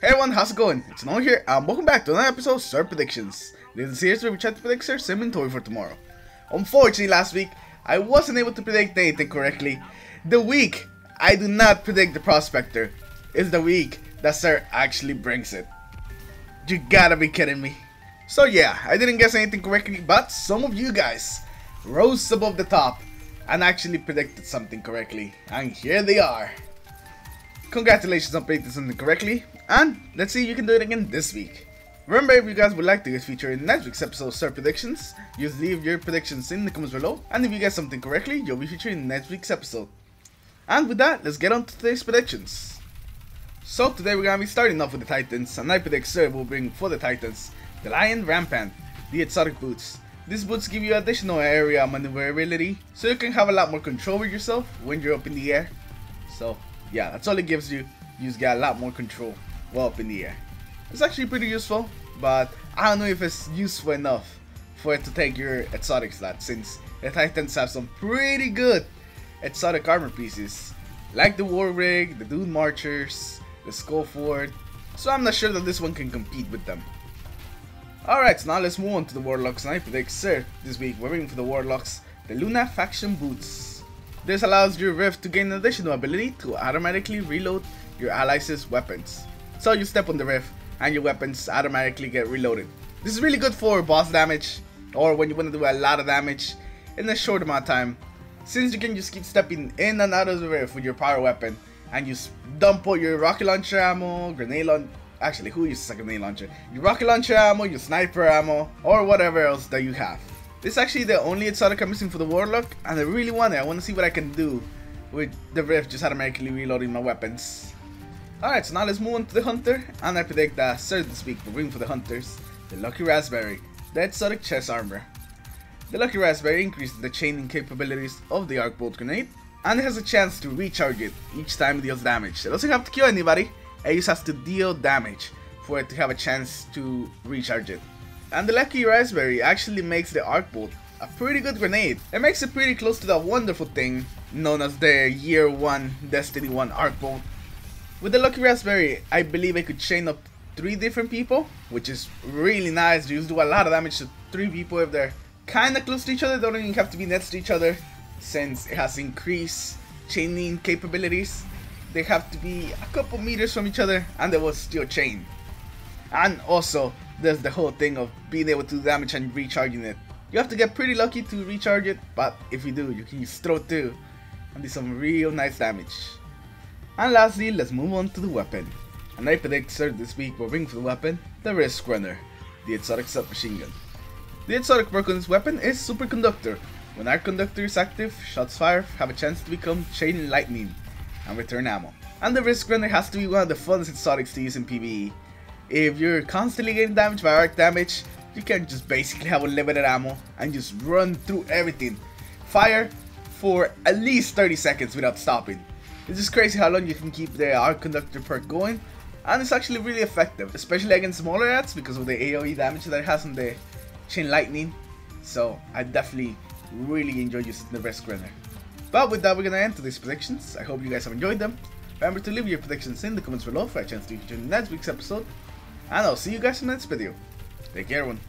Hey everyone, how's it going? It's Noah here, and welcome back to another episode of Xur Predictions. This is the series where we try to predict Xur's inventory for tomorrow. Unfortunately, last week, I wasn't able to predict anything correctly. The week I do not predict the Prospector is the week that Xur actually brings it. You gotta be kidding me. So yeah, I didn't guess anything correctly, but some of you guys rose above the top and actually predicted something correctly. And here they are. Congratulations on predicting something correctly, and let's see if you can do it again this week. Remember, if you guys would like to get featured in next week's episode of Xur Predictions, just leave your predictions in the comments below, and if you get something correctly, you'll be featured in next week's episode. And with that, let's get on to today's predictions. So today we're gonna be starting off with the Titans, and I predict Xur will bring for the Titans the Lion Rampant, the exotic boots. These boots give you additional area maneuverability, so you can have a lot more control with yourself when you're up in the air. So yeah, that's all it gives you. You just get a lot more control while up in the air. It's actually pretty useful, but I don't know if it's useful enough for it to take your exotic slot since the Titans have some pretty good exotic armor pieces like the War Rig, the Dune Marchers, the Skullfort, so I'm not sure that this one can compete with them. Alright, so now let's move on to the Warlocks and I predict Xur this week we're waiting for the Warlocks, the Lunafaction Boots. This allows your Rift to gain an additional ability to automatically reload your allies' weapons. So you step on the Rift and your weapons automatically get reloaded. This is really good for boss damage or when you want to do a lot of damage in a short amount of time since you can just keep stepping in and out of the Rift with your power weapon and you dump all your rocket launcher ammo, grenade launcher, actually who uses a grenade launcher? Your rocket launcher ammo, your sniper ammo, or whatever else that you have. This is actually the only exotic I'm missing for the Warlock, and I really want it. I want to see what I can do with the Rift just automatically reloading my weapons. Alright, so now let's move on to the Hunter, and I predict that this week will bring for the Hunters the Lucky Raspberry, the exotic chest armor. The Lucky Raspberry increases the chaining capabilities of the Arc Bolt Grenade, and it has a chance to recharge it each time it deals damage. It doesn't have to kill anybody, it just has to deal damage for it to have a chance to recharge it. And the Lucky Raspberry actually makes the Arc Bolt a pretty good grenade. It makes it pretty close to that wonderful thing known as the Year 1 Destiny 1 Arc Bolt. With the Lucky Raspberry, I believe I could chain up 3 different people, which is really nice. You do a lot of damage to 3 people if they're kinda close to each other, they don't even have to be next to each other since it has increased chaining capabilities. They have to be a couple meters from each other and they will still chain. And also, there's the whole thing of being able to do damage and recharging it. You have to get pretty lucky to recharge it, but if you do, you can throw too and do some real nice damage. And lastly, let's move on to the weapon. And I predict this week will bring for the weapon the Risk Runner, the exotic submachine gun. The exotic this weapon is Superconductor. When Arc Conductor is active, shots fired have a chance to become Chain Lightning and return ammo. And the Risk Runner has to be one of the funnest exotics to use in PvE. If you're constantly getting damaged by arc damage, you can just basically have unlimited ammo and just run through everything. Fire for at least 30 seconds without stopping. It's just crazy how long you can keep the arc conductor perk going. And it's actually really effective, especially against smaller rats because of the AoE damage that it has on the chain lightning. So I definitely really enjoy using the Runner. But with that, we're gonna end today's predictions. I hope you guys have enjoyed them. Remember to leave your predictions in the comments below for a chance to feature in next week's episode. And I'll see you guys in the next video. Take care, everyone.